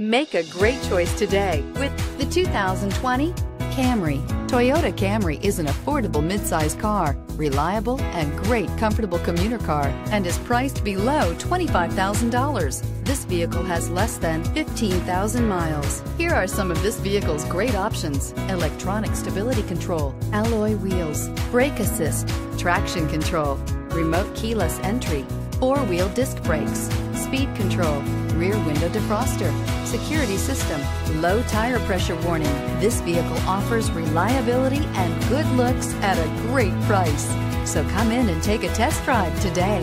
Make a great choice today with the 2020 Camry. Toyota Camry is an affordable midsize car, reliable and great comfortable commuter car, and is priced below $25,000. This vehicle has less than 15,000 miles. Here are some of this vehicle's great options. Electronic stability control, alloy wheels, brake assist, traction control, remote keyless entry, four-wheel disc brakes, speed control, rear window defroster, security system, low tire pressure warning. This vehicle offers reliability and good looks at a great price. So come in and take a test drive today.